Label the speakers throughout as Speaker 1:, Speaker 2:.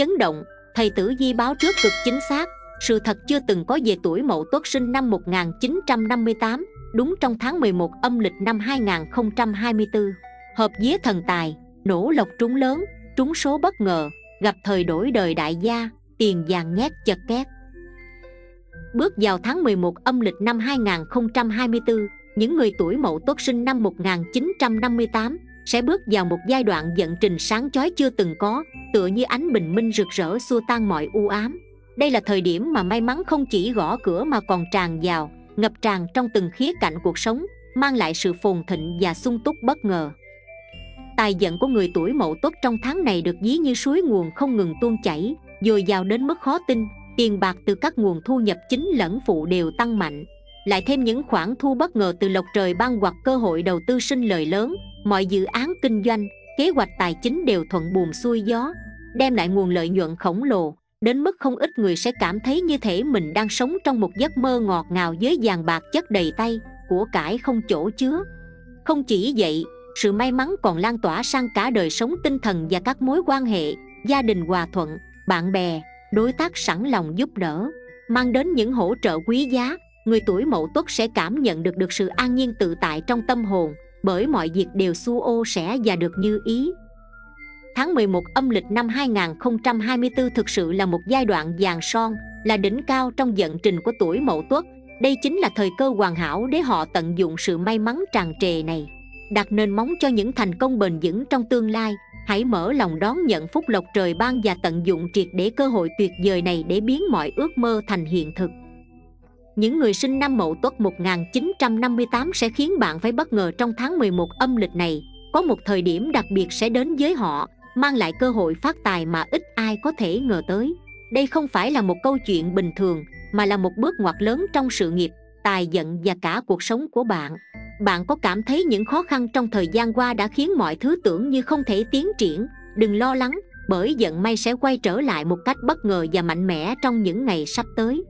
Speaker 1: chấn động, thầy tử di báo trước cực chính xác, sự thật chưa từng có về tuổi mậu tuất sinh năm 1958 đúng trong tháng 11 âm lịch năm 2024 hợp vía thần tài, nổ lộc trúng lớn, trúng số bất ngờ, gặp thời đổi đời đại gia, tiền vàng nhét chật két. Bước vào tháng 11 âm lịch năm 2024 những người tuổi mậu tuất sinh năm 1958 sẽ bước vào một giai đoạn vận trình sáng chói chưa từng có, tựa như ánh bình minh rực rỡ xua tan mọi u ám. Đây là thời điểm mà may mắn không chỉ gõ cửa mà còn tràn vào, ngập tràn trong từng khía cạnh cuộc sống, mang lại sự phồn thịnh và sung túc bất ngờ. Tài vận của người tuổi mậu tuất trong tháng này được ví như suối nguồn không ngừng tuôn chảy, dồi dào đến mức khó tin, tiền bạc từ các nguồn thu nhập chính lẫn phụ đều tăng mạnh lại thêm những khoản thu bất ngờ từ lộc trời ban hoặc cơ hội đầu tư sinh lời lớn. Mọi dự án kinh doanh, kế hoạch tài chính đều thuận buồm xuôi gió, đem lại nguồn lợi nhuận khổng lồ. Đến mức không ít người sẽ cảm thấy như thể mình đang sống trong một giấc mơ ngọt ngào với vàng bạc chất đầy tay, của cải không chỗ chứa. Không chỉ vậy, sự may mắn còn lan tỏa sang cả đời sống tinh thần và các mối quan hệ, gia đình hòa thuận, bạn bè, đối tác sẵn lòng giúp đỡ, mang đến những hỗ trợ quý giá người tuổi mậu tuất sẽ cảm nhận được được sự an nhiên tự tại trong tâm hồn bởi mọi việc đều su ô sẽ và được như ý Tháng 11 âm lịch năm 2024 thực sự là một giai đoạn vàng son, là đỉnh cao trong vận trình của tuổi mậu tuất. Đây chính là thời cơ hoàn hảo để họ tận dụng sự may mắn tràn trề này. Đặt nền móng cho những thành công bền vững trong tương lai, hãy mở lòng đón nhận phúc lộc trời ban và tận dụng triệt để cơ hội tuyệt vời này để biến mọi ước mơ thành hiện thực. Những người sinh năm Mậu Tuất 1958 sẽ khiến bạn phải bất ngờ trong tháng 11 âm lịch này. Có một thời điểm đặc biệt sẽ đến với họ, mang lại cơ hội phát tài mà ít ai có thể ngờ tới. Đây không phải là một câu chuyện bình thường, mà là một bước ngoặt lớn trong sự nghiệp, tài vận và cả cuộc sống của bạn. Bạn có cảm thấy những khó khăn trong thời gian qua đã khiến mọi thứ tưởng như không thể tiến triển? Đừng lo lắng, bởi vận may sẽ quay trở lại một cách bất ngờ và mạnh mẽ trong những ngày sắp tới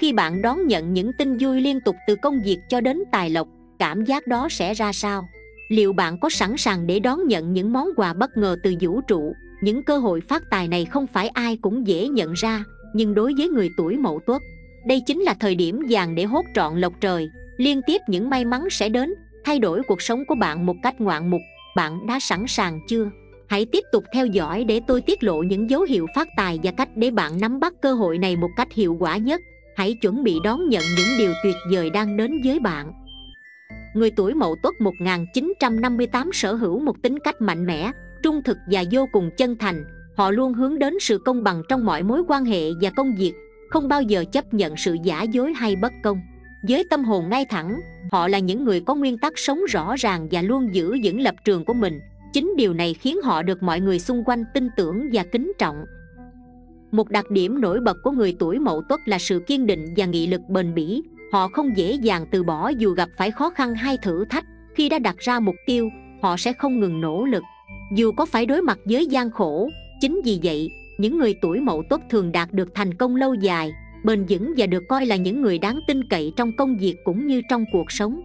Speaker 1: khi bạn đón nhận những tin vui liên tục từ công việc cho đến tài lộc, cảm giác đó sẽ ra sao? Liệu bạn có sẵn sàng để đón nhận những món quà bất ngờ từ vũ trụ? Những cơ hội phát tài này không phải ai cũng dễ nhận ra, nhưng đối với người tuổi mậu tuất, đây chính là thời điểm vàng để hốt trọn lộc trời. Liên tiếp những may mắn sẽ đến, thay đổi cuộc sống của bạn một cách ngoạn mục. Bạn đã sẵn sàng chưa? Hãy tiếp tục theo dõi để tôi tiết lộ những dấu hiệu phát tài và cách để bạn nắm bắt cơ hội này một cách hiệu quả nhất hãy chuẩn bị đón nhận những điều tuyệt vời đang đến với bạn Người tuổi Mậu Tuất 1958 sở hữu một tính cách mạnh mẽ, trung thực và vô cùng chân thành. Họ luôn hướng đến sự công bằng trong mọi mối quan hệ và công việc, không bao giờ chấp nhận sự giả dối hay bất công. Với tâm hồn ngay thẳng, họ là những người có nguyên tắc sống rõ ràng và luôn giữ vững lập trường của mình. Chính điều này khiến họ được mọi người xung quanh tin tưởng và kính trọng. Một đặc điểm nổi bật của người tuổi Mậu Tuất là sự kiên định và nghị lực bền bỉ, họ không dễ dàng từ bỏ dù gặp phải khó khăn hay thử thách. Khi đã đặt ra mục tiêu họ sẽ không ngừng nỗ lực. Dù có phải đối mặt với gian khổ chính vì vậy những người tuổi mậu tuất thường đạt được thành công lâu dài bền vững và được coi là những người đáng tin cậy trong công việc cũng như trong cuộc sống.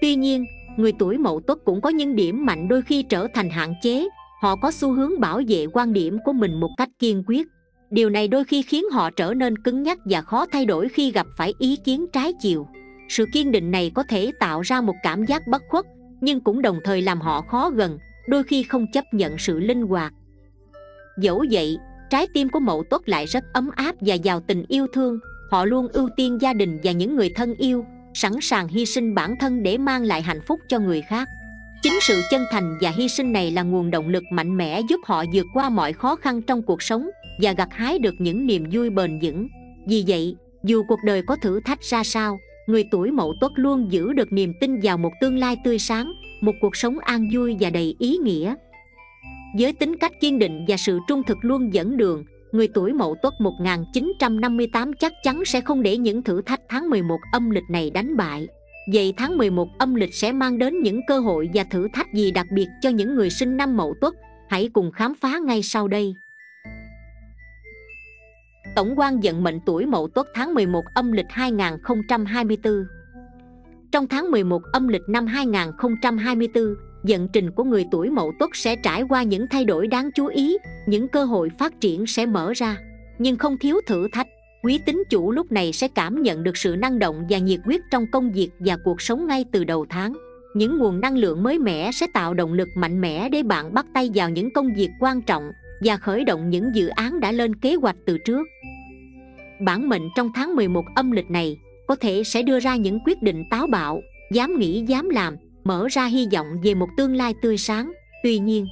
Speaker 1: Tuy nhiên người tuổi mậu tuất cũng có những điểm mạnh đôi khi trở thành hạn chế. Họ có xu hướng bảo vệ quan điểm của mình một cách kiên quyết điều này đôi khi khiến họ trở nên cứng nhắc và khó thay đổi khi gặp phải ý kiến trái chiều. Sự kiên định này có thể tạo ra một cảm giác bất khuất, nhưng cũng đồng thời làm họ khó gần, đôi khi không chấp nhận sự linh hoạt. Dẫu vậy, trái tim của mậu tuất lại rất ấm áp và giàu tình yêu thương. Họ luôn ưu tiên gia đình và những người thân yêu, sẵn sàng hy sinh bản thân để mang lại hạnh phúc cho người khác. Chính sự chân thành và hy sinh này là nguồn động lực mạnh mẽ giúp họ vượt qua mọi khó khăn trong cuộc sống và gặt hái được những niềm vui bền vững. Vì vậy, dù cuộc đời có thử thách ra sao, người tuổi mậu tuất luôn giữ được niềm tin vào một tương lai tươi sáng, một cuộc sống an vui và đầy ý nghĩa. Với tính cách kiên định và sự trung thực luôn dẫn đường, người tuổi mậu tuất 1958 chắc chắn sẽ không để những thử thách tháng 11 âm lịch này đánh bại. Vậy tháng 11 âm lịch sẽ mang đến những cơ hội và thử thách gì đặc biệt cho những người sinh năm mậu tuất? Hãy cùng khám phá ngay sau đây. Tổng quan vận mệnh tuổi Mậu Tuất tháng 11 âm lịch 2024 Trong tháng 11 âm lịch năm 2024 Vận trình của người tuổi mậu tuất sẽ trải qua những thay đổi đáng chú ý, Những cơ hội phát triển sẽ mở ra. Nhưng không thiếu thử thách, Quý tín chủ lúc này sẽ cảm nhận được sự năng động và nhiệt huyết trong công việc và cuộc sống ngay từ đầu tháng. Những nguồn năng lượng mới mẻ sẽ tạo động lực mạnh mẽ để bạn bắt tay vào những công việc quan trọng và khởi động những dự án đã lên kế hoạch từ trước. Bản mệnh trong tháng 11 âm lịch này có thể sẽ đưa ra những quyết định táo bạo, dám nghĩ dám làm, mở ra hy vọng về một tương lai tươi sáng. Tuy nhiên,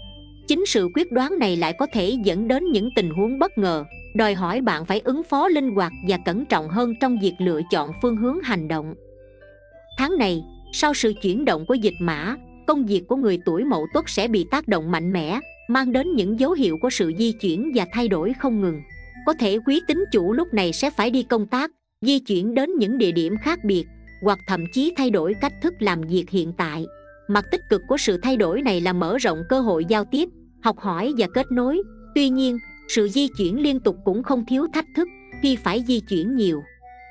Speaker 1: chính sự quyết đoán này lại có thể dẫn đến những tình huống bất ngờ, đòi hỏi bạn phải ứng phó linh hoạt và cẩn trọng hơn trong việc lựa chọn phương hướng hành động. Tháng này, sau sự chuyển động của dịch mã, công việc của người tuổi mậu tuất sẽ bị tác động mạnh mẽ, mang đến những dấu hiệu của sự di chuyển và thay đổi không ngừng. Có thể quý tính chủ lúc này sẽ phải đi công tác, di chuyển đến những địa điểm khác biệt, hoặc thậm chí thay đổi cách thức làm việc hiện tại. Mặt tích cực của sự thay đổi này là mở rộng cơ hội giao tiếp, học hỏi và kết nối. Tuy nhiên, sự di chuyển liên tục cũng không thiếu thách thức khi phải di chuyển nhiều.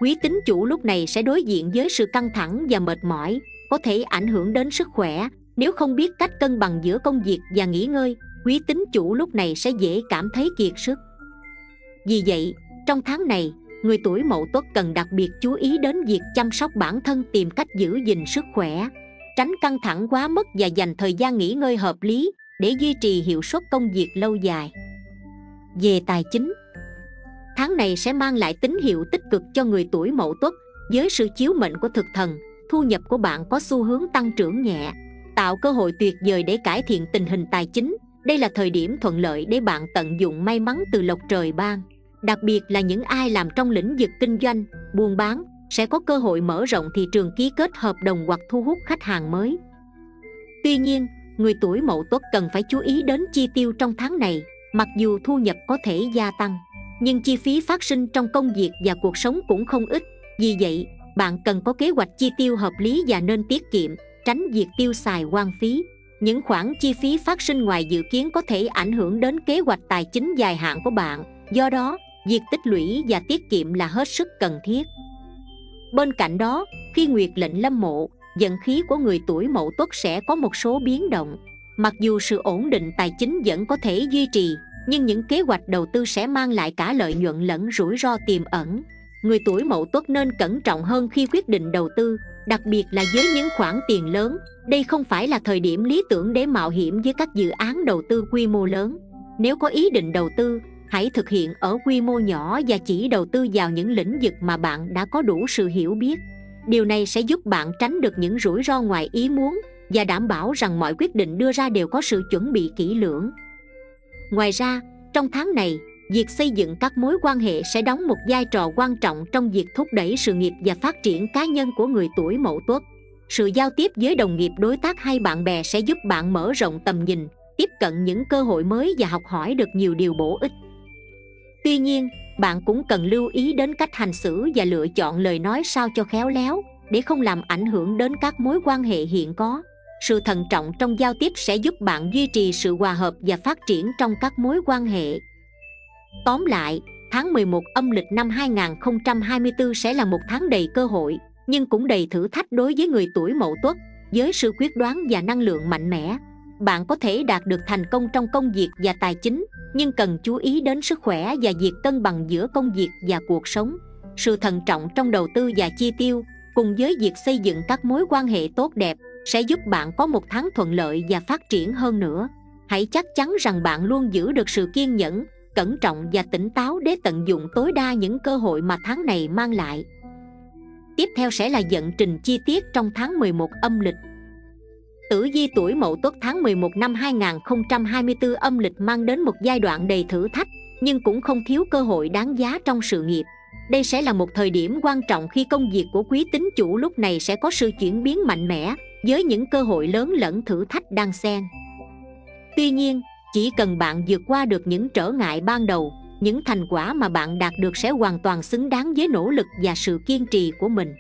Speaker 1: Quý tính chủ lúc này sẽ đối diện với sự căng thẳng và mệt mỏi, có thể ảnh hưởng đến sức khỏe nếu không biết cách cân bằng giữa công việc và nghỉ ngơi quý tính chủ lúc này sẽ dễ cảm thấy kiệt sức. Vì vậy, trong tháng này, người tuổi mậu tuất cần đặc biệt chú ý đến việc chăm sóc bản thân tìm cách giữ gìn sức khỏe, tránh căng thẳng quá mức và dành thời gian nghỉ ngơi hợp lý để duy trì hiệu suất công việc lâu dài. Về tài chính, tháng này sẽ mang lại tín hiệu tích cực cho người tuổi mậu tuất với sự chiếu mệnh của thực thần, thu nhập của bạn có xu hướng tăng trưởng nhẹ, tạo cơ hội tuyệt vời để cải thiện tình hình tài chính đây là thời điểm thuận lợi để bạn tận dụng may mắn từ lộc trời ban. Đặc biệt là những ai làm trong lĩnh vực kinh doanh, buôn bán, sẽ có cơ hội mở rộng thị trường ký kết hợp đồng hoặc thu hút khách hàng mới. Tuy nhiên, người tuổi mậu tuất cần phải chú ý đến chi tiêu trong tháng này, mặc dù thu nhập có thể gia tăng, nhưng chi phí phát sinh trong công việc và cuộc sống cũng không ít. Vì vậy, bạn cần có kế hoạch chi tiêu hợp lý và nên tiết kiệm, tránh việc tiêu xài hoang phí những khoản chi phí phát sinh ngoài dự kiến có thể ảnh hưởng đến kế hoạch tài chính dài hạn của bạn. Do đó, việc tích lũy và tiết kiệm là hết sức cần thiết. Bên cạnh đó, khi nguyệt lệnh lâm mộ, vận khí của người tuổi mậu tuất sẽ có một số biến động. Mặc dù sự ổn định tài chính vẫn có thể duy trì, nhưng những kế hoạch đầu tư sẽ mang lại cả lợi nhuận lẫn rủi ro tiềm ẩn người tuổi mậu tuất nên cẩn trọng hơn khi quyết định đầu tư, đặc biệt là với những khoản tiền lớn. Đây không phải là thời điểm lý tưởng để mạo hiểm với các dự án đầu tư quy mô lớn. Nếu có ý định đầu tư, hãy thực hiện ở quy mô nhỏ và chỉ đầu tư vào những lĩnh vực mà bạn đã có đủ sự hiểu biết. Điều này sẽ giúp bạn tránh được những rủi ro ngoài ý muốn và đảm bảo rằng mọi quyết định đưa ra đều có sự chuẩn bị kỹ lưỡng. Ngoài ra, trong tháng này việc xây dựng các mối quan hệ sẽ đóng một vai trò quan trọng trong việc thúc đẩy sự nghiệp và phát triển cá nhân của người tuổi mậu tuất. Sự giao tiếp với đồng nghiệp, đối tác hay bạn bè sẽ giúp bạn mở rộng tầm nhìn, tiếp cận những cơ hội mới và học hỏi được nhiều điều bổ ích. Tuy nhiên, bạn cũng cần lưu ý đến cách hành xử và lựa chọn lời nói sao cho khéo léo, để không làm ảnh hưởng đến các mối quan hệ hiện có. Sự thận trọng trong giao tiếp sẽ giúp bạn duy trì sự hòa hợp và phát triển trong các mối quan hệ. Tóm lại, tháng 11 âm lịch năm 2024 sẽ là một tháng đầy cơ hội, nhưng cũng đầy thử thách đối với người tuổi mậu tuất, với sự quyết đoán và năng lượng mạnh mẽ. Bạn có thể đạt được thành công trong công việc và tài chính, nhưng cần chú ý đến sức khỏe và việc cân bằng giữa công việc và cuộc sống. Sự thận trọng trong đầu tư và chi tiêu, cùng với việc xây dựng các mối quan hệ tốt đẹp, sẽ giúp bạn có một tháng thuận lợi và phát triển hơn nữa. Hãy chắc chắn rằng bạn luôn giữ được sự kiên nhẫn, cẩn trọng và tỉnh táo để tận dụng tối đa những cơ hội mà tháng này mang lại. Tiếp theo sẽ là dẫn trình chi tiết trong tháng 11 âm lịch. Tử vi tuổi Mậu Tuất tháng 11 năm 2024 âm lịch mang đến một giai đoạn đầy thử thách, nhưng cũng không thiếu cơ hội đáng giá trong sự nghiệp. Đây sẽ là một thời điểm quan trọng khi công việc của quý tín chủ lúc này sẽ có sự chuyển biến mạnh mẽ, với những cơ hội lớn lẫn thử thách đang xen. Tuy nhiên, chỉ cần bạn vượt qua được những trở ngại ban đầu, những thành quả mà bạn đạt được sẽ hoàn toàn xứng đáng với nỗ lực và sự kiên trì của mình.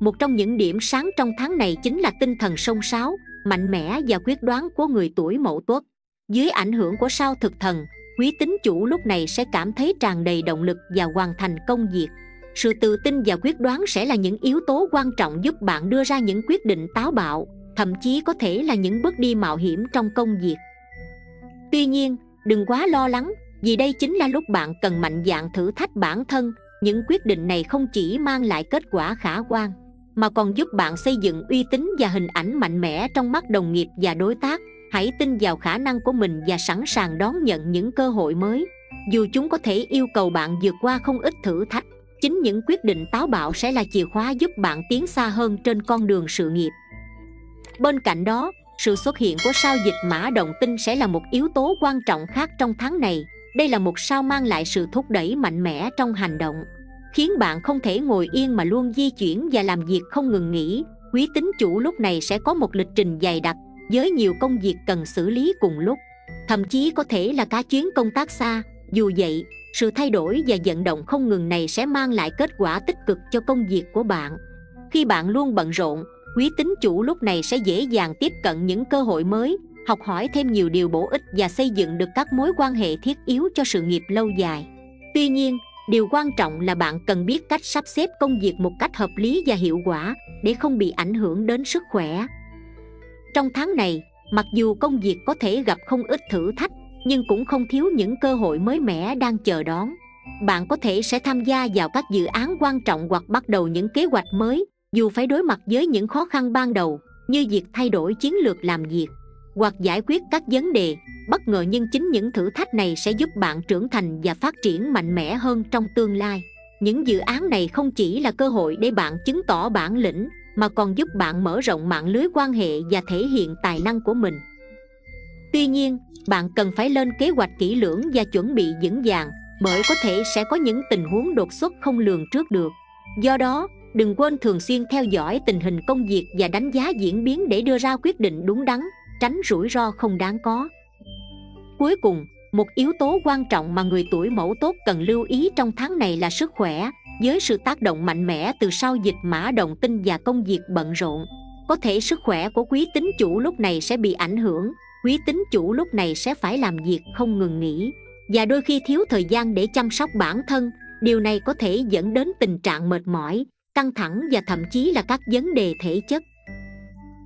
Speaker 1: Một trong những điểm sáng trong tháng này chính là tinh thần sông sáo, mạnh mẽ và quyết đoán của người tuổi mậu tuất. Dưới ảnh hưởng của sao thực thần, quý tính chủ lúc này sẽ cảm thấy tràn đầy động lực và hoàn thành công việc. Sự tự tin và quyết đoán sẽ là những yếu tố quan trọng giúp bạn đưa ra những quyết định táo bạo, thậm chí có thể là những bước đi mạo hiểm trong công việc tuy nhiên, đừng quá lo lắng, vì đây chính là lúc bạn cần mạnh dạn thử thách bản thân. Những quyết định này không chỉ mang lại kết quả khả quan, mà còn giúp bạn xây dựng uy tín và hình ảnh mạnh mẽ trong mắt đồng nghiệp và đối tác. Hãy tin vào khả năng của mình và sẵn sàng đón nhận những cơ hội mới. Dù chúng có thể yêu cầu bạn vượt qua không ít thử thách, chính những quyết định táo bạo sẽ là chìa khóa giúp bạn tiến xa hơn trên con đường sự nghiệp. Bên cạnh đó sự xuất hiện của sao dịch mã động tinh sẽ là một yếu tố quan trọng khác trong tháng này. Đây là một sao mang lại sự thúc đẩy mạnh mẽ trong hành động, khiến bạn không thể ngồi yên mà luôn di chuyển và làm việc không ngừng nghỉ. Quý tính chủ lúc này sẽ có một lịch trình dày đặc, với nhiều công việc cần xử lý cùng lúc. Thậm chí có thể là cả chuyến công tác xa. Dù vậy, sự thay đổi và vận động không ngừng này sẽ mang lại kết quả tích cực cho công việc của bạn. Khi bạn luôn bận rộn quý tính chủ lúc này sẽ dễ dàng tiếp cận những cơ hội mới, học hỏi thêm nhiều điều bổ ích và xây dựng được các mối quan hệ thiết yếu cho sự nghiệp lâu dài. Tuy nhiên, điều quan trọng là bạn cần biết cách sắp xếp công việc một cách hợp lý và hiệu quả để không bị ảnh hưởng đến sức khỏe. Trong tháng này, mặc dù công việc có thể gặp không ít thử thách, nhưng cũng không thiếu những cơ hội mới mẻ đang chờ đón. Bạn có thể sẽ tham gia vào các dự án quan trọng hoặc bắt đầu những kế hoạch mới dù phải đối mặt với những khó khăn ban đầu, như việc thay đổi chiến lược làm việc, hoặc giải quyết các vấn đề, bất ngờ nhưng chính những thử thách này sẽ giúp bạn trưởng thành và phát triển mạnh mẽ hơn trong tương lai. Những dự án này không chỉ là cơ hội để bạn chứng tỏ bản lĩnh, mà còn giúp bạn mở rộng mạng lưới quan hệ và thể hiện tài năng của mình. Tuy nhiên, bạn cần phải lên kế hoạch kỹ lưỡng và chuẩn bị vững vàng, bởi có thể sẽ có những tình huống đột xuất không lường trước được. Do đó đừng quên thường xuyên theo dõi tình hình công việc và đánh giá diễn biến để đưa ra quyết định đúng đắn, tránh rủi ro không đáng có. Cuối cùng, một yếu tố quan trọng mà người tuổi mẫu tốt cần lưu ý trong tháng này là sức khỏe. Với sự tác động mạnh mẽ từ sau dịch mã động tinh và công việc bận rộn, có thể sức khỏe của quý tín chủ lúc này sẽ bị ảnh hưởng. Quý tín chủ lúc này sẽ phải làm việc không ngừng nghỉ. Và đôi khi thiếu thời gian để chăm sóc bản thân, điều này có thể dẫn đến tình trạng mệt mỏi căng thẳng và thậm chí là các vấn đề thể chất.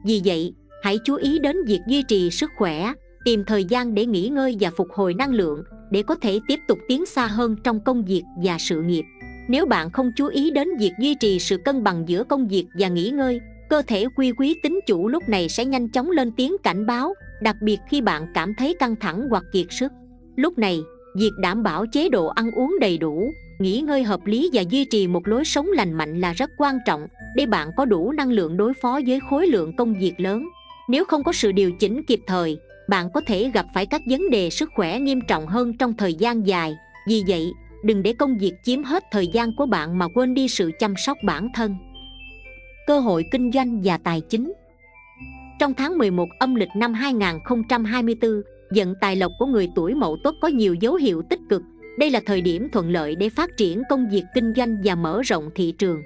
Speaker 1: Vì vậy, hãy chú ý đến việc duy trì sức khỏe, tìm thời gian để nghỉ ngơi và phục hồi năng lượng để có thể tiếp tục tiến xa hơn trong công việc và sự nghiệp. Nếu bạn không chú ý đến việc duy trì sự cân bằng giữa công việc và nghỉ ngơi, cơ thể quy quý tính chủ lúc này sẽ nhanh chóng lên tiếng cảnh báo, đặc biệt khi bạn cảm thấy căng thẳng hoặc kiệt sức. Lúc này, việc đảm bảo chế độ ăn uống đầy đủ nghỉ ngơi hợp lý và duy trì một lối sống lành mạnh là rất quan trọng để bạn có đủ năng lượng đối phó với khối lượng công việc lớn. Nếu không có sự điều chỉnh kịp thời, bạn có thể gặp phải các vấn đề sức khỏe nghiêm trọng hơn trong thời gian dài. Vì vậy, đừng để công việc chiếm hết thời gian của bạn mà quên đi sự chăm sóc bản thân. Cơ hội kinh doanh và tài chính. Trong tháng 11 âm lịch năm 2024 vận tài lộc của người tuổi mậu tuất có nhiều dấu hiệu tích cực đây là thời điểm thuận lợi để phát triển công việc kinh doanh và mở rộng thị trường.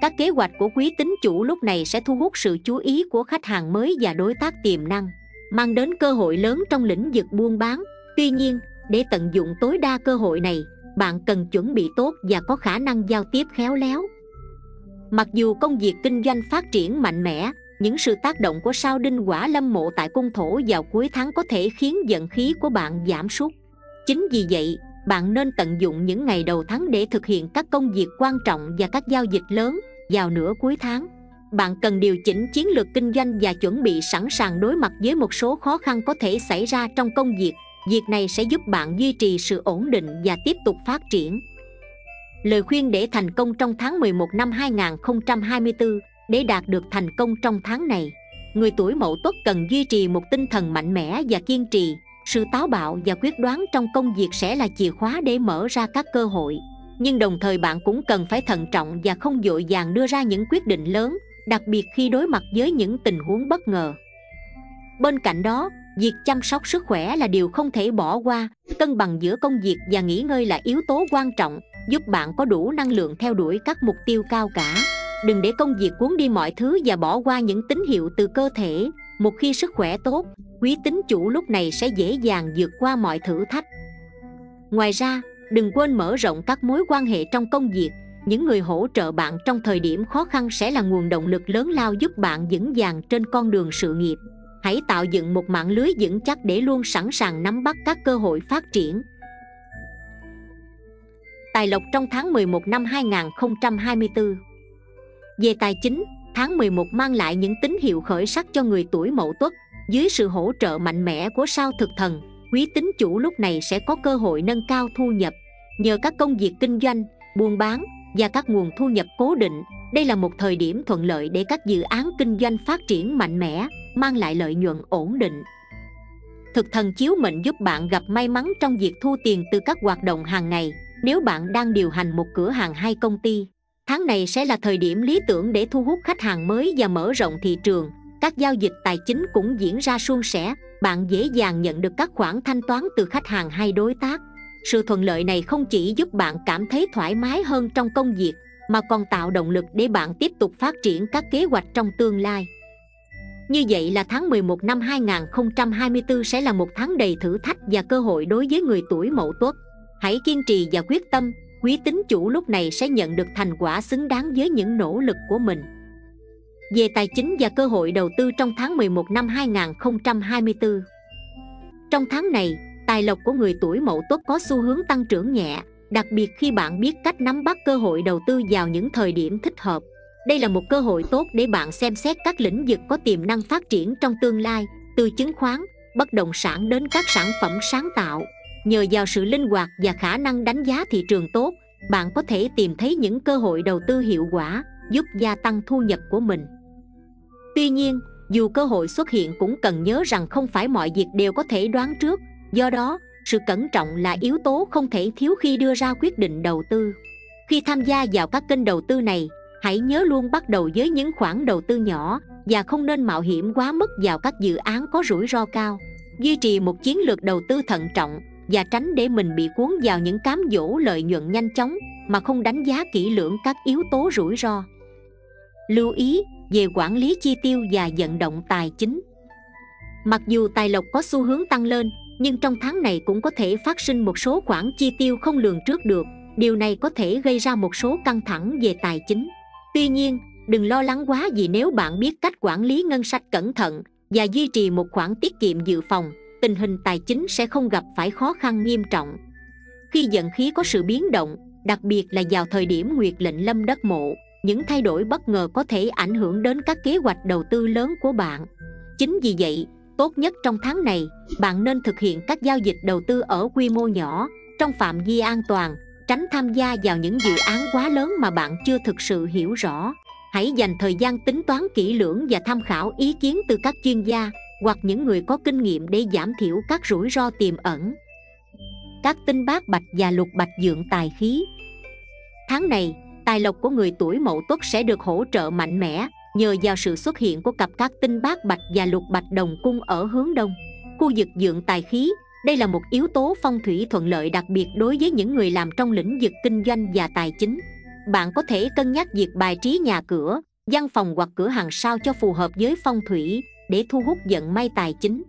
Speaker 1: Các kế hoạch của quý tín chủ lúc này sẽ thu hút sự chú ý của khách hàng mới và đối tác tiềm năng, mang đến cơ hội lớn trong lĩnh vực buôn bán. Tuy nhiên, để tận dụng tối đa cơ hội này, bạn cần chuẩn bị tốt và có khả năng giao tiếp khéo léo. Mặc dù công việc kinh doanh phát triển mạnh mẽ, những sự tác động của sao đinh quả lâm mộ tại cung thổ vào cuối tháng có thể khiến vận khí của bạn giảm sút. Chính vì vậy bạn nên tận dụng những ngày đầu tháng để thực hiện các công việc quan trọng và các giao dịch lớn vào nửa cuối tháng. Bạn cần điều chỉnh chiến lược kinh doanh và chuẩn bị sẵn sàng đối mặt với một số khó khăn có thể xảy ra trong công việc. Việc này sẽ giúp bạn duy trì sự ổn định và tiếp tục phát triển. Lời khuyên để thành công trong tháng 11 năm 2024 để đạt được thành công trong tháng này. Người tuổi mậu tuất cần duy trì một tinh thần mạnh mẽ và kiên trì sự táo bạo và quyết đoán trong công việc sẽ là chìa khóa để mở ra các cơ hội. Nhưng đồng thời bạn cũng cần phải thận trọng và không dội dàng đưa ra những quyết định lớn, đặc biệt khi đối mặt với những tình huống bất ngờ. Bên cạnh đó, việc chăm sóc sức khỏe là điều không thể bỏ qua, cân bằng giữa công việc và nghỉ ngơi là yếu tố quan trọng, giúp bạn có đủ năng lượng theo đuổi các mục tiêu cao cả. Đừng để công việc cuốn đi mọi thứ và bỏ qua những tín hiệu từ cơ thể một khi sức khỏe tốt quý tính chủ lúc này sẽ dễ dàng vượt qua mọi thử thách. Ngoài ra đừng quên mở rộng các mối quan hệ trong công việc. Những người hỗ trợ bạn trong thời điểm khó khăn sẽ là nguồn động lực lớn lao giúp bạn vững vàng trên con đường sự nghiệp. Hãy tạo dựng một mạng lưới vững chắc để luôn sẵn sàng nắm bắt các cơ hội phát triển. Tài lộc trong tháng 11 năm 2024 Về tài chính, tháng 11 mang lại những tín hiệu khởi sắc cho người tuổi mậu tuất Dưới sự hỗ trợ mạnh mẽ của sao thực thần Quý tín chủ lúc này sẽ có cơ hội nâng cao thu nhập. Nhờ các công việc kinh doanh, buôn bán và các nguồn thu nhập cố định đây là một thời điểm thuận lợi để các dự án kinh doanh phát triển mạnh mẽ mang lại lợi nhuận ổn định. Thực thần chiếu mệnh giúp bạn gặp may mắn trong việc thu tiền từ các hoạt động hàng ngày nếu bạn đang điều hành một cửa hàng hay công ty tháng này sẽ là thời điểm lý tưởng để thu hút khách hàng mới và mở rộng thị trường. Các giao dịch tài chính cũng diễn ra suôn sẻ, bạn dễ dàng nhận được các khoản thanh toán từ khách hàng hay đối tác. Sự thuận lợi này không chỉ giúp bạn cảm thấy thoải mái hơn trong công việc, mà còn tạo động lực để bạn tiếp tục phát triển các kế hoạch trong tương lai. Như vậy là tháng 11 năm 2024 sẽ là một tháng đầy thử thách và cơ hội đối với người tuổi mậu tuất. Hãy kiên trì và quyết tâm quý tín chủ lúc này sẽ nhận được thành quả xứng đáng với những nỗ lực của mình. Về tài chính và cơ hội đầu tư trong tháng 11 năm 2024 trong tháng này, tài lộc của người tuổi mậu tuất có xu hướng tăng trưởng nhẹ, đặc biệt khi bạn biết cách nắm bắt cơ hội đầu tư vào những thời điểm thích hợp. Đây là một cơ hội tốt để bạn xem xét các lĩnh vực có tiềm năng phát triển trong tương lai, từ chứng khoán, bất động sản đến các sản phẩm sáng tạo nhờ vào sự linh hoạt và khả năng đánh giá thị trường tốt, bạn có thể tìm thấy những cơ hội đầu tư hiệu quả, giúp gia tăng thu nhập của mình. Tuy nhiên, dù cơ hội xuất hiện cũng cần nhớ rằng không phải mọi việc đều có thể đoán trước, do đó, sự cẩn trọng là yếu tố không thể thiếu khi đưa ra quyết định đầu tư. Khi tham gia vào các kênh đầu tư này, hãy nhớ luôn bắt đầu với những khoản đầu tư nhỏ và không nên mạo hiểm quá mức vào các dự án có rủi ro cao. Duy trì một chiến lược đầu tư thận trọng và tránh để mình bị cuốn vào những cám dỗ lợi nhuận nhanh chóng mà không đánh giá kỹ lưỡng các yếu tố rủi ro. Lưu ý về quản lý chi tiêu và vận động tài chính. Mặc dù tài lộc có xu hướng tăng lên, nhưng trong tháng này cũng có thể phát sinh một số khoản chi tiêu không lường trước được. Điều này có thể gây ra một số căng thẳng về tài chính. Tuy nhiên, đừng lo lắng quá vì nếu bạn biết cách quản lý ngân sách cẩn thận và duy trì một khoản tiết kiệm dự phòng tình hình tài chính sẽ không gặp phải khó khăn nghiêm trọng. Khi vận khí có sự biến động, đặc biệt là vào thời điểm nguyệt lệnh lâm đất mộ, những thay đổi bất ngờ có thể ảnh hưởng đến các kế hoạch đầu tư lớn của bạn. Chính vì vậy, tốt nhất trong tháng này, bạn nên thực hiện các giao dịch đầu tư ở quy mô nhỏ, trong phạm vi an toàn, tránh tham gia vào những dự án quá lớn mà bạn chưa thực sự hiểu rõ. Hãy dành thời gian tính toán kỹ lưỡng và tham khảo ý kiến từ các chuyên gia hoặc những người có kinh nghiệm để giảm thiểu các rủi ro tiềm ẩn. Các tinh bát bạch và lục bạch dưỡng tài khí. Tháng này, tài lộc của người tuổi mậu tuất sẽ được hỗ trợ mạnh mẽ nhờ vào sự xuất hiện của cặp các tinh bát bạch và lục bạch đồng cung ở hướng đông. Khu vực dưỡng tài khí, đây là một yếu tố phong thủy thuận lợi đặc biệt đối với những người làm trong lĩnh vực kinh doanh và tài chính. Bạn có thể cân nhắc việc bài trí nhà cửa, văn phòng hoặc cửa hàng sao cho phù hợp với phong thủy để thu hút vận may tài chính.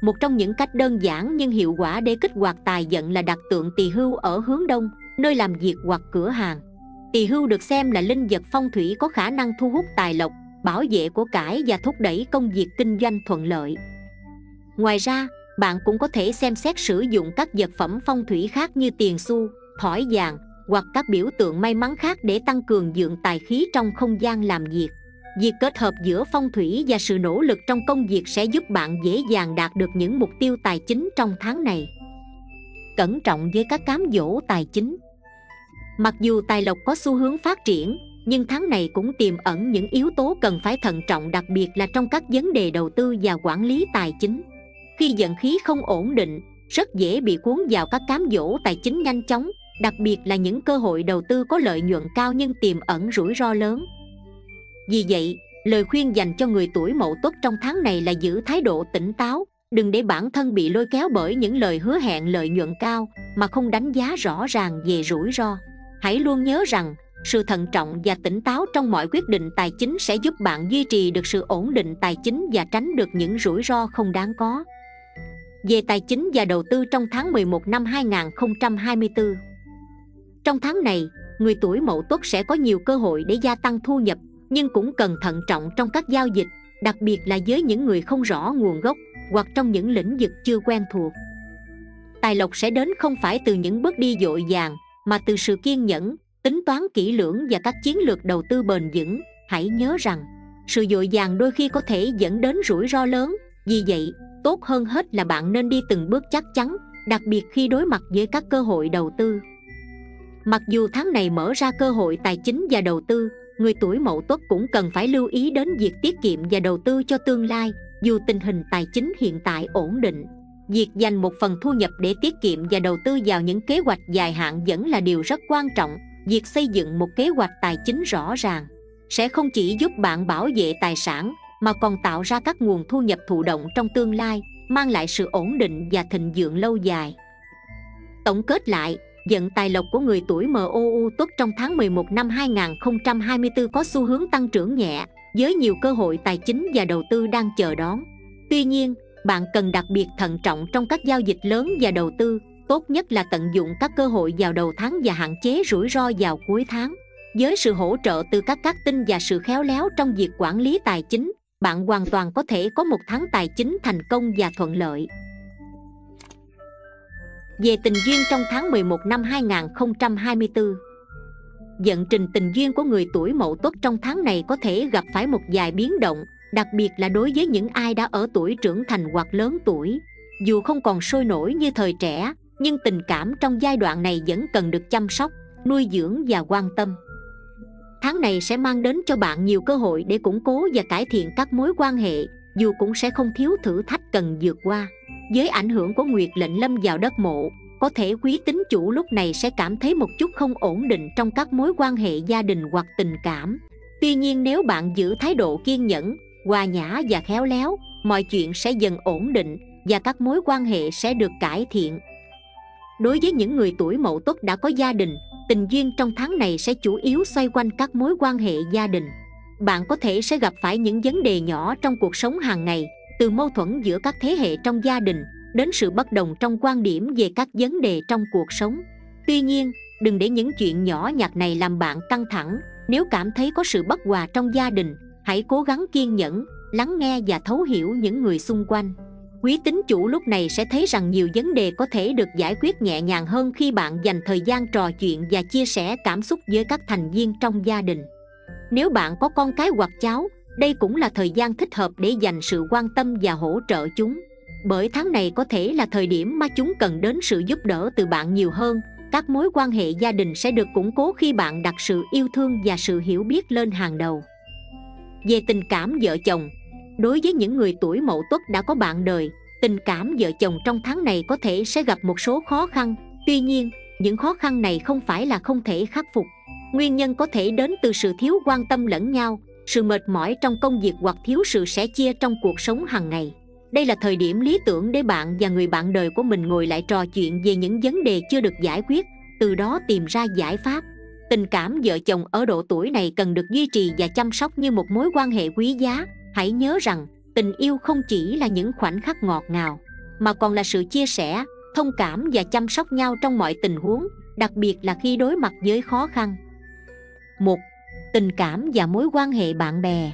Speaker 1: Một trong những cách đơn giản nhưng hiệu quả để kích hoạt tài vận là đặt tượng tỳ hưu ở hướng đông, nơi làm việc hoặc cửa hàng. Tỳ hưu được xem là linh vật phong thủy có khả năng thu hút tài lộc, bảo vệ của cải và thúc đẩy công việc kinh doanh thuận lợi. Ngoài ra, bạn cũng có thể xem xét sử dụng các vật phẩm phong thủy khác như tiền xu, thỏi vàng hoặc các biểu tượng may mắn khác để tăng cường dưỡng tài khí trong không gian làm việc việc kết hợp giữa phong thủy và sự nỗ lực trong công việc sẽ giúp bạn dễ dàng đạt được những mục tiêu tài chính trong tháng này. Cẩn trọng với các cám dỗ tài chính. Mặc dù tài lộc có xu hướng phát triển, nhưng tháng này cũng tiềm ẩn những yếu tố cần phải thận trọng, đặc biệt là trong các vấn đề đầu tư và quản lý tài chính. Khi vận khí không ổn định, rất dễ bị cuốn vào các cám dỗ tài chính nhanh chóng, đặc biệt là những cơ hội đầu tư có lợi nhuận cao nhưng tiềm ẩn rủi ro lớn vì vậy lời khuyên dành cho người tuổi mậu tuất trong tháng này là giữ thái độ tỉnh táo đừng để bản thân bị lôi kéo bởi những lời hứa hẹn lợi nhuận cao mà không đánh giá rõ ràng về rủi ro hãy luôn nhớ rằng sự thận trọng và tỉnh táo trong mọi quyết định tài chính sẽ giúp bạn duy trì được sự ổn định tài chính và tránh được những rủi ro không đáng có về tài chính và đầu tư trong tháng 11 năm 2024. Trong tháng này, người tuổi mậu tuất sẽ có nhiều cơ hội để gia tăng thu nhập nhưng cũng cần thận trọng trong các giao dịch, đặc biệt là với những người không rõ nguồn gốc hoặc trong những lĩnh vực chưa quen thuộc. Tài lộc sẽ đến không phải từ những bước đi dội vàng mà từ sự kiên nhẫn, tính toán kỹ lưỡng và các chiến lược đầu tư bền vững. Hãy nhớ rằng, sự dội vàng đôi khi có thể dẫn đến rủi ro lớn, vì vậy, tốt hơn hết là bạn nên đi từng bước chắc chắn, đặc biệt khi đối mặt với các cơ hội đầu tư. Mặc dù tháng này mở ra cơ hội tài chính và đầu tư người tuổi mậu tuất cũng cần phải lưu ý đến việc tiết kiệm và đầu tư cho tương lai, dù tình hình tài chính hiện tại ổn định. Việc dành một phần thu nhập để tiết kiệm và đầu tư vào những kế hoạch dài hạn vẫn là điều rất quan trọng. Việc xây dựng một kế hoạch tài chính rõ ràng sẽ không chỉ giúp bạn bảo vệ tài sản, mà còn tạo ra các nguồn thu nhập thụ động trong tương lai, mang lại sự ổn định và thịnh vượng lâu dài. Tổng kết lại dẫn tài lộc của người tuổi MOU tốt trong tháng 11 năm 2024 có xu hướng tăng trưởng nhẹ, với nhiều cơ hội tài chính và đầu tư đang chờ đón. Tuy nhiên, bạn cần đặc biệt thận trọng trong các giao dịch lớn và đầu tư, tốt nhất là tận dụng các cơ hội vào đầu tháng và hạn chế rủi ro vào cuối tháng. Với sự hỗ trợ từ các các tinh và sự khéo léo trong việc quản lý tài chính, bạn hoàn toàn có thể có một tháng tài chính thành công và thuận lợi về tình duyên trong tháng 11 năm 2024 Vận trình tình duyên của người tuổi mậu tuất trong tháng này có thể gặp phải một vài biến động Đặc biệt là đối với những ai đã ở tuổi trưởng thành hoặc lớn tuổi. Dù không còn sôi nổi như thời trẻ Nhưng tình cảm trong giai đoạn này vẫn cần được chăm sóc, nuôi dưỡng và quan tâm. Tháng này sẽ mang đến cho bạn nhiều cơ hội để củng cố và cải thiện các mối quan hệ dù cũng sẽ không thiếu thử thách cần vượt qua. Với ảnh hưởng của nguyệt lệnh lâm vào đất mộ, có thể quý tính chủ lúc này sẽ cảm thấy một chút không ổn định trong các mối quan hệ gia đình hoặc tình cảm. Tuy nhiên nếu bạn giữ thái độ kiên nhẫn, hòa nhã và khéo léo, mọi chuyện sẽ dần ổn định và các mối quan hệ sẽ được cải thiện. Đối với những người tuổi mậu tuất đã có gia đình, tình duyên trong tháng này sẽ chủ yếu xoay quanh các mối quan hệ gia đình bạn có thể sẽ gặp phải những vấn đề nhỏ trong cuộc sống hàng ngày, từ mâu thuẫn giữa các thế hệ trong gia đình, đến sự bất đồng trong quan điểm về các vấn đề trong cuộc sống. Tuy nhiên, đừng để những chuyện nhỏ nhặt này làm bạn căng thẳng. Nếu cảm thấy có sự bất hòa trong gia đình, hãy cố gắng kiên nhẫn, lắng nghe và thấu hiểu những người xung quanh. Quý tín chủ lúc này sẽ thấy rằng nhiều vấn đề có thể được giải quyết nhẹ nhàng hơn khi bạn dành thời gian trò chuyện và chia sẻ cảm xúc với các thành viên trong gia đình nếu bạn có con cái hoặc cháu, đây cũng là thời gian thích hợp để dành sự quan tâm và hỗ trợ chúng. Bởi tháng này có thể là thời điểm mà chúng cần đến sự giúp đỡ từ bạn nhiều hơn. Các mối quan hệ gia đình sẽ được củng cố khi bạn đặt sự yêu thương và sự hiểu biết lên hàng đầu. Về tình cảm vợ chồng, đối với những người tuổi mậu tuất đã có bạn đời, tình cảm vợ chồng trong tháng này có thể sẽ gặp một số khó khăn. Tuy nhiên, những khó khăn này không phải là không thể khắc phục nguyên nhân có thể đến từ sự thiếu quan tâm lẫn nhau, sự mệt mỏi trong công việc hoặc thiếu sự sẻ chia trong cuộc sống hàng ngày. Đây là thời điểm lý tưởng để bạn và người bạn đời của mình ngồi lại trò chuyện về những vấn đề chưa được giải quyết, từ đó tìm ra giải pháp. Tình cảm vợ chồng ở độ tuổi này cần được duy trì và chăm sóc như một mối quan hệ quý giá. Hãy nhớ rằng, tình yêu không chỉ là những khoảnh khắc ngọt ngào, mà còn là sự chia sẻ, thông cảm và chăm sóc nhau trong mọi tình huống, đặc biệt là khi đối mặt với khó khăn một, tình cảm và mối quan hệ bạn bè.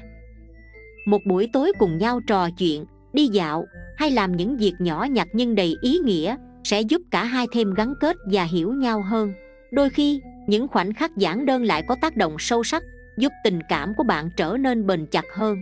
Speaker 1: Một buổi tối cùng nhau trò chuyện, đi dạo, hay làm những việc nhỏ nhặt nhưng đầy ý nghĩa, sẽ giúp cả hai thêm gắn kết và hiểu nhau hơn. Đôi khi, những khoảnh khắc giản đơn lại có tác động sâu sắc, giúp tình cảm của bạn trở nên bền chặt hơn.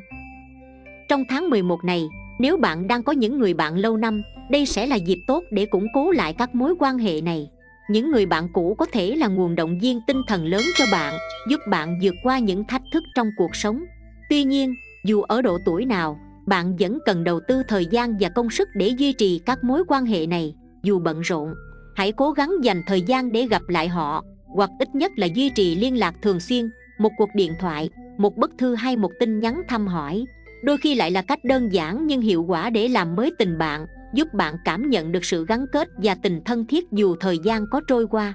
Speaker 1: Trong tháng 11 này, nếu bạn đang có những người bạn lâu năm, đây sẽ là dịp tốt để củng cố lại các mối quan hệ này những người bạn cũ có thể là nguồn động viên tinh thần lớn cho bạn, giúp bạn vượt qua những thách thức trong cuộc sống. Tuy nhiên, dù ở độ tuổi nào, bạn vẫn cần đầu tư thời gian và công sức để duy trì các mối quan hệ này. Dù bận rộn, hãy cố gắng dành thời gian để gặp lại họ, hoặc ít nhất là duy trì liên lạc thường xuyên, một cuộc điện thoại, một bức thư hay một tin nhắn thăm hỏi đôi khi lại là cách đơn giản nhưng hiệu quả để làm mới tình bạn giúp bạn cảm nhận được sự gắn kết và tình thân thiết dù thời gian có trôi qua.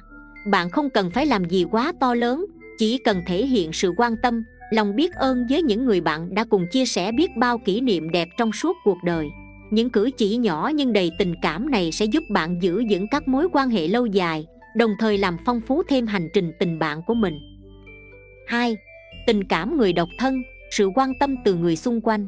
Speaker 1: Bạn không cần phải làm gì quá to lớn chỉ cần thể hiện sự quan tâm lòng biết ơn với những người bạn đã cùng chia sẻ biết bao kỷ niệm đẹp trong suốt cuộc đời. Những cử chỉ nhỏ nhưng đầy tình cảm này sẽ giúp bạn giữ vững các mối quan hệ lâu dài đồng thời làm phong phú thêm hành trình tình bạn của mình. 2. Tình cảm người độc thân, sự quan tâm từ người xung quanh.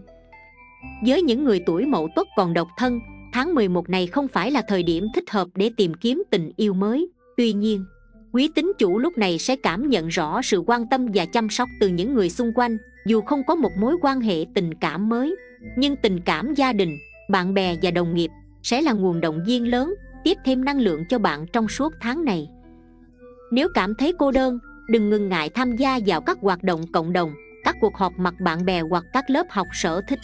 Speaker 1: Với những người tuổi mậu tuất còn độc thân, tháng 11 này không phải là thời điểm thích hợp để tìm kiếm tình yêu mới. Tuy nhiên, quý tín chủ lúc này sẽ cảm nhận rõ sự quan tâm và chăm sóc từ những người xung quanh dù không có một mối quan hệ tình cảm mới. Nhưng tình cảm gia đình bạn bè và đồng nghiệp sẽ là nguồn động viên lớn tiếp thêm năng lượng cho bạn trong suốt tháng này. Nếu cảm thấy cô đơn đừng ngừng ngại tham gia vào các hoạt động cộng đồng các cuộc họp mặt bạn bè hoặc các lớp học sở thích.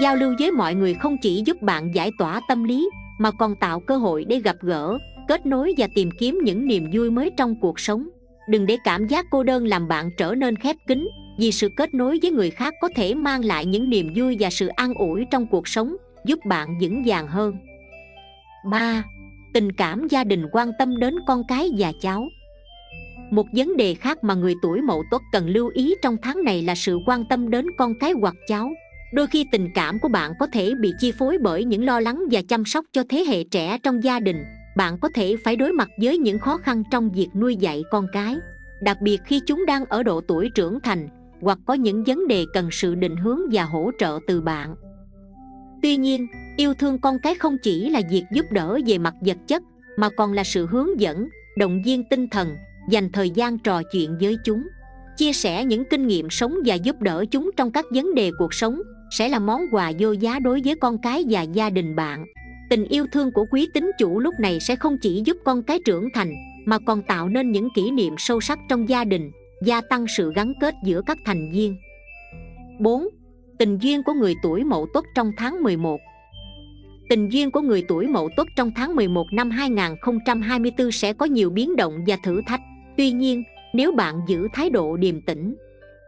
Speaker 1: Giao lưu với mọi người không chỉ giúp bạn giải tỏa tâm lý, mà còn tạo cơ hội để gặp gỡ, kết nối và tìm kiếm những niềm vui mới trong cuộc sống. Đừng để cảm giác cô đơn làm bạn trở nên khép kín, vì sự kết nối với người khác có thể mang lại những niềm vui và sự an ủi trong cuộc sống, giúp bạn vững vàng hơn. 3. Tình cảm gia đình quan tâm đến con cái và cháu. Một vấn đề khác mà người tuổi mậu tuất cần lưu ý trong tháng này là sự quan tâm đến con cái hoặc cháu. Đôi khi tình cảm của bạn có thể bị chi phối bởi những lo lắng và chăm sóc cho thế hệ trẻ trong gia đình. Bạn có thể phải đối mặt với những khó khăn trong việc nuôi dạy con cái. Đặc biệt khi chúng đang ở độ tuổi trưởng thành, hoặc có những vấn đề cần sự định hướng và hỗ trợ từ bạn. Tuy nhiên, yêu thương con cái không chỉ là việc giúp đỡ về mặt vật chất, mà còn là sự hướng dẫn, động viên tinh thần dành thời gian trò chuyện với chúng, chia sẻ những kinh nghiệm sống và giúp đỡ chúng trong các vấn đề cuộc sống, sẽ là món quà vô giá đối với con cái và gia đình bạn. Tình yêu thương của quý tín chủ lúc này sẽ không chỉ giúp con cái trưởng thành, mà còn tạo nên những kỷ niệm sâu sắc trong gia đình, gia tăng sự gắn kết giữa các thành viên. 4. Tình duyên của người tuổi Mậu Tuất trong tháng 11 Tình duyên của người tuổi Mậu Tuất trong tháng 11 năm 2024 sẽ có nhiều biến động và thử thách. Tuy nhiên, nếu bạn giữ thái độ điềm tĩnh,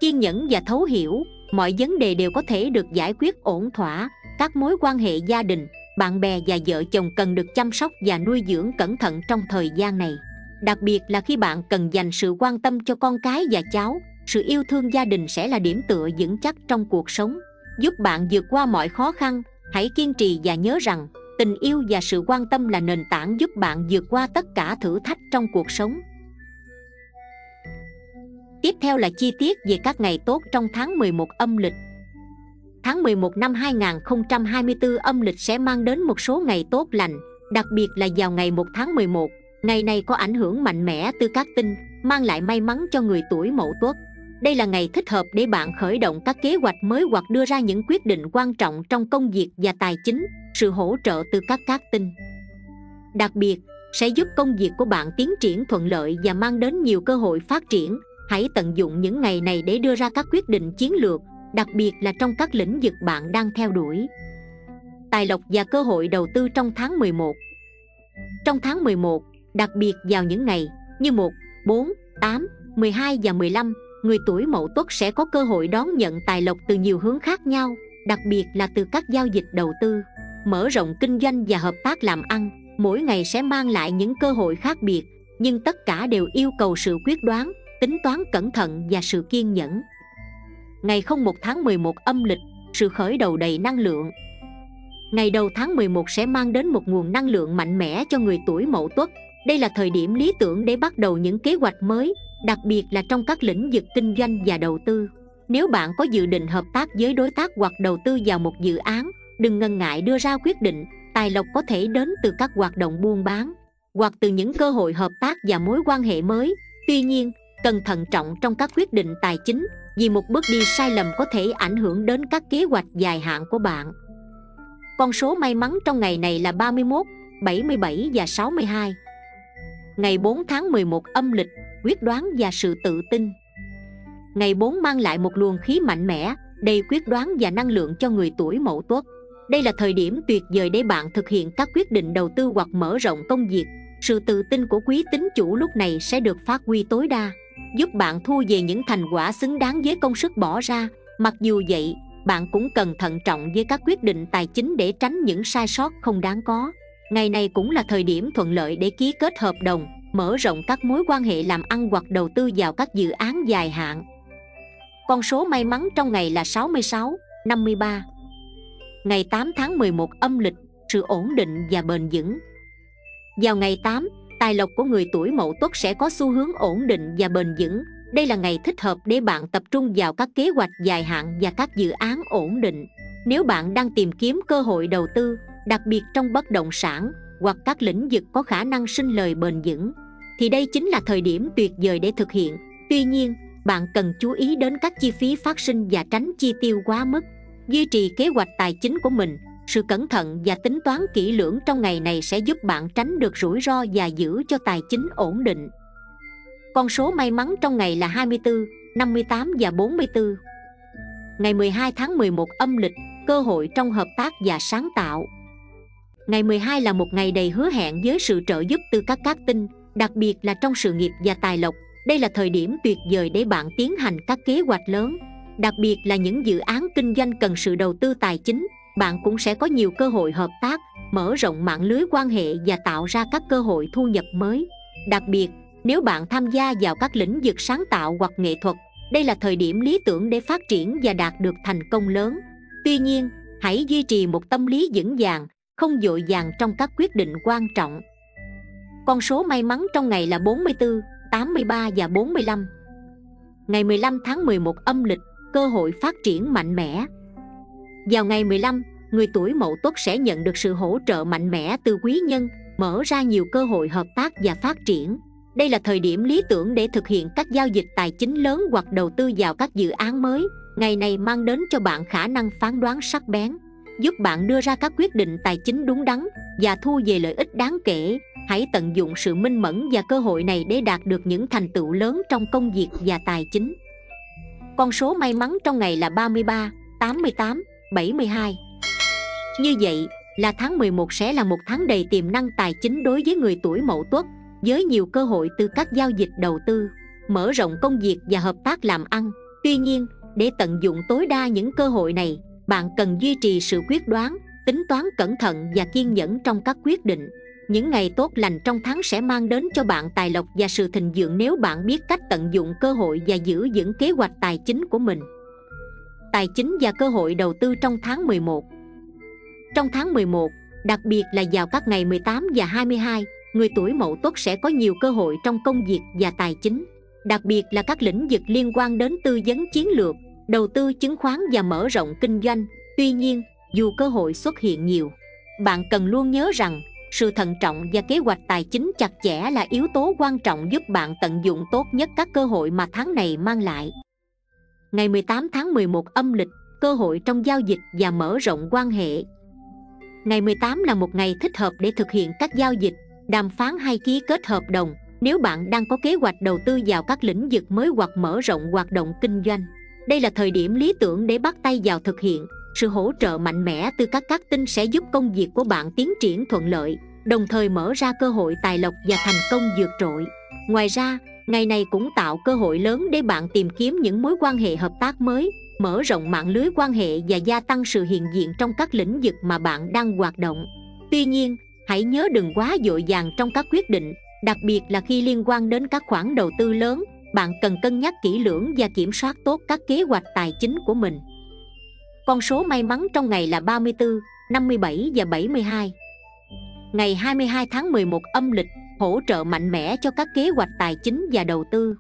Speaker 1: kiên nhẫn và thấu hiểu Mọi vấn đề đều có thể được giải quyết ổn thỏa. Các mối quan hệ gia đình, bạn bè và vợ chồng cần được chăm sóc và nuôi dưỡng cẩn thận trong thời gian này. Đặc biệt là khi bạn cần dành sự quan tâm cho con cái và cháu sự yêu thương gia đình sẽ là điểm tựa vững chắc trong cuộc sống. Giúp bạn vượt qua mọi khó khăn hãy kiên trì và nhớ rằng tình yêu và sự quan tâm là nền tảng giúp bạn vượt qua tất cả thử thách trong cuộc sống. Tiếp theo là chi tiết về các ngày tốt trong tháng 11 âm lịch Tháng 11 năm 2024 âm lịch sẽ mang đến một số ngày tốt lành Đặc biệt là vào ngày 1 tháng 11 Ngày này có ảnh hưởng mạnh mẽ từ các tinh, mang lại may mắn cho người tuổi mậu tuất. Đây là ngày thích hợp để bạn khởi động các kế hoạch mới hoặc đưa ra những quyết định quan trọng trong công việc và tài chính, sự hỗ trợ từ các các tinh. Đặc biệt, sẽ giúp công việc của bạn tiến triển thuận lợi và mang đến nhiều cơ hội phát triển. Hãy tận dụng những ngày này để đưa ra các quyết định chiến lược, đặc biệt là trong các lĩnh vực bạn đang theo đuổi. Tài lộc và cơ hội đầu tư trong tháng 11 Trong tháng 11, Đặc biệt vào những ngày như 1, 4, 8, 12 và 15 Người tuổi mậu tuất sẽ có cơ hội đón nhận tài lộc từ nhiều hướng khác nhau Đặc biệt là từ các giao dịch đầu tư Mở rộng kinh doanh và hợp tác làm ăn Mỗi ngày sẽ mang lại những cơ hội khác biệt Nhưng tất cả đều yêu cầu sự quyết đoán Tính toán cẩn thận và sự kiên nhẫn. Ngày 01 tháng 11 âm lịch, Sự khởi đầu đầy năng lượng. Ngày đầu tháng 11 sẽ mang đến một nguồn năng lượng mạnh mẽ cho người tuổi mậu tuất. Đây là thời điểm lý tưởng để bắt đầu những kế hoạch mới, đặc biệt là trong các lĩnh vực kinh doanh và đầu tư. Nếu bạn có dự định hợp tác với đối tác hoặc đầu tư vào một dự án, đừng ngần ngại đưa ra quyết định, tài lộc có thể đến từ các hoạt động buôn bán, hoặc từ những cơ hội hợp tác và mối quan hệ mới. Tuy nhiên cần thận trọng trong các quyết định tài chính vì một bước đi sai lầm có thể ảnh hưởng đến các kế hoạch dài hạn của bạn. Con số may mắn trong ngày này là 31, 77 và 62 Ngày 4 tháng 11 âm lịch, quyết đoán và sự tự tin. Ngày 4 mang lại một luồng khí mạnh mẽ, đầy quyết đoán và năng lượng cho người tuổi mậu tuất. Đây là thời điểm tuyệt vời để bạn thực hiện các quyết định đầu tư hoặc mở rộng công việc. Sự tự tin của quý tín chủ lúc này sẽ được phát huy tối đa. Giúp bạn thu về những thành quả xứng đáng với công sức bỏ ra. Mặc dù vậy, bạn cũng cần thận trọng với các quyết định tài chính để tránh những sai sót không đáng có. Ngày này cũng là thời điểm thuận lợi để ký kết hợp đồng mở rộng các mối quan hệ làm ăn hoặc đầu tư vào các dự án dài hạn. Con số may mắn trong ngày là 66, 53 Ngày 8 tháng 11 âm lịch, sự ổn định và bền vững. Vào ngày 8, tài lộc của người tuổi mậu tuất sẽ có xu hướng ổn định và bền vững. Đây là ngày thích hợp để bạn tập trung vào các kế hoạch dài hạn và các dự án ổn định. Nếu bạn đang tìm kiếm cơ hội đầu tư, đặc biệt trong bất động sản hoặc các lĩnh vực có khả năng sinh lời bền vững, thì đây chính là thời điểm tuyệt vời để thực hiện. Tuy nhiên, bạn cần chú ý đến các chi phí phát sinh và tránh chi tiêu quá mức, duy trì kế hoạch tài chính của mình sự cẩn thận và tính toán kỹ lưỡng trong ngày này sẽ giúp bạn tránh được rủi ro và giữ cho tài chính ổn định. Con số may mắn trong ngày là 24, 58 và 44 Ngày 12 tháng 11 âm lịch Cơ hội trong hợp tác và sáng tạo. Ngày 12 là một ngày đầy hứa hẹn với sự trợ giúp từ các cát tinh Đặc biệt là trong sự nghiệp và tài lộc. Đây là thời điểm tuyệt vời để bạn tiến hành các kế hoạch lớn Đặc biệt là những dự án kinh doanh cần sự đầu tư tài chính. Bạn cũng sẽ có nhiều cơ hội hợp tác Mở rộng mạng lưới quan hệ và tạo ra các cơ hội thu nhập mới. Đặc biệt, nếu bạn tham gia vào các lĩnh vực sáng tạo hoặc nghệ thuật đây là thời điểm lý tưởng để phát triển và đạt được thành công lớn. Tuy nhiên hãy duy trì một tâm lý vững vàng không dội vàng trong các quyết định quan trọng. Con số may mắn trong ngày là 44, 83 và 45 Ngày 15 tháng 11 âm lịch, cơ hội phát triển mạnh mẽ. Vào ngày 15, người tuổi mậu tuất sẽ nhận được sự hỗ trợ mạnh mẽ từ quý nhân Mở ra nhiều cơ hội hợp tác và phát triển. Đây là thời điểm lý tưởng để thực hiện các giao dịch tài chính lớn hoặc đầu tư vào các dự án mới. Ngày này mang đến cho bạn khả năng phán đoán sắc bén giúp bạn đưa ra các quyết định tài chính đúng đắn và thu về lợi ích đáng kể. Hãy tận dụng sự minh mẫn và cơ hội này để đạt được những thành tựu lớn trong công việc và tài chính. Con số may mắn trong ngày là 33, 88, 72 như vậy, là tháng 11 sẽ là một tháng đầy tiềm năng tài chính đối với người tuổi mậu tuất, với nhiều cơ hội từ các giao dịch đầu tư, mở rộng công việc và hợp tác làm ăn. Tuy nhiên, để tận dụng tối đa những cơ hội này, bạn cần duy trì sự quyết đoán, tính toán cẩn thận và kiên nhẫn trong các quyết định. Những ngày tốt lành trong tháng sẽ mang đến cho bạn tài lộc và sự thịnh vượng nếu bạn biết cách tận dụng cơ hội và giữ vững kế hoạch tài chính của mình. Tài chính và cơ hội đầu tư trong tháng 11 trong tháng 11 đặc biệt là vào các ngày 18 và 22 người tuổi mậu tuất sẽ có nhiều cơ hội trong công việc và tài chính. Đặc biệt là các lĩnh vực liên quan đến tư vấn chiến lược, đầu tư chứng khoán và mở rộng kinh doanh. Tuy nhiên, dù cơ hội xuất hiện nhiều, bạn cần luôn nhớ rằng, sự thận trọng và kế hoạch tài chính chặt chẽ là yếu tố quan trọng giúp bạn tận dụng tốt nhất các cơ hội mà tháng này mang lại. Ngày 18 tháng 11 âm lịch, cơ hội trong giao dịch và mở rộng quan hệ ngày 18 là một ngày thích hợp để thực hiện các giao dịch, đàm phán hay ký kết hợp đồng, nếu bạn đang có kế hoạch đầu tư vào các lĩnh vực mới hoặc mở rộng hoạt động kinh doanh. Đây là thời điểm lý tưởng để bắt tay vào thực hiện. Sự hỗ trợ mạnh mẽ từ các các tinh sẽ giúp công việc của bạn tiến triển thuận lợi, đồng thời mở ra cơ hội tài lộc và thành công vượt trội. Ngoài ra ngày này cũng tạo cơ hội lớn để bạn tìm kiếm những mối quan hệ hợp tác mới mở rộng mạng lưới quan hệ và gia tăng sự hiện diện trong các lĩnh vực mà bạn đang hoạt động. Tuy nhiên hãy nhớ đừng quá dội dàng trong các quyết định đặc biệt là khi liên quan đến các khoản đầu tư lớn bạn cần cân nhắc kỹ lưỡng và kiểm soát tốt các kế hoạch tài chính của mình. Con số may mắn trong ngày là 34, 57 và 72 Ngày 22 tháng 11 âm lịch hỗ trợ mạnh mẽ cho các kế hoạch tài chính và đầu tư.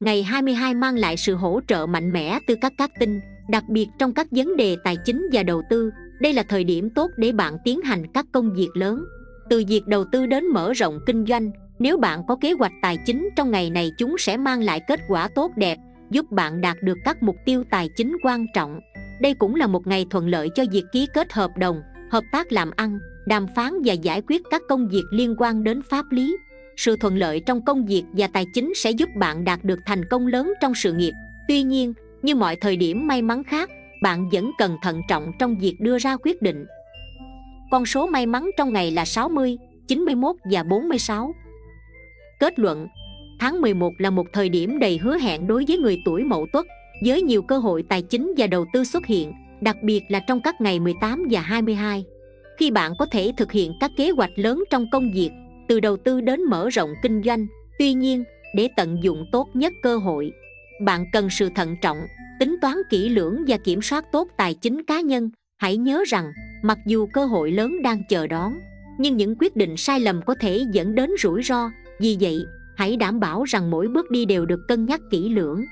Speaker 1: Ngày 22 mang lại sự hỗ trợ mạnh mẽ từ các các tinh đặc biệt trong các vấn đề tài chính và đầu tư. Đây là thời điểm tốt để bạn tiến hành các công việc lớn. Từ việc đầu tư đến mở rộng kinh doanh, nếu bạn có kế hoạch tài chính trong ngày này chúng sẽ mang lại kết quả tốt đẹp, giúp bạn đạt được các mục tiêu tài chính quan trọng. Đây cũng là một ngày thuận lợi cho việc ký kết hợp đồng, hợp tác làm ăn đàm phán và giải quyết các công việc liên quan đến pháp lý. Sự thuận lợi trong công việc và tài chính sẽ giúp bạn đạt được thành công lớn trong sự nghiệp. Tuy nhiên như mọi thời điểm may mắn khác bạn vẫn cần thận trọng trong việc đưa ra quyết định. Con số may mắn trong ngày là 60, 91 và 46 Kết luận Tháng 11 là một thời điểm đầy hứa hẹn đối với người tuổi mậu tuất với nhiều cơ hội tài chính và đầu tư xuất hiện đặc biệt là trong các ngày 18 và 22 khi bạn có thể thực hiện các kế hoạch lớn trong công việc, từ đầu tư đến mở rộng kinh doanh, tuy nhiên, để tận dụng tốt nhất cơ hội, bạn cần sự thận trọng, tính toán kỹ lưỡng và kiểm soát tốt tài chính cá nhân. Hãy nhớ rằng, mặc dù cơ hội lớn đang chờ đón, nhưng những quyết định sai lầm có thể dẫn đến rủi ro. Vì vậy, hãy đảm bảo rằng mỗi bước đi đều được cân nhắc kỹ lưỡng.